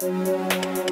Música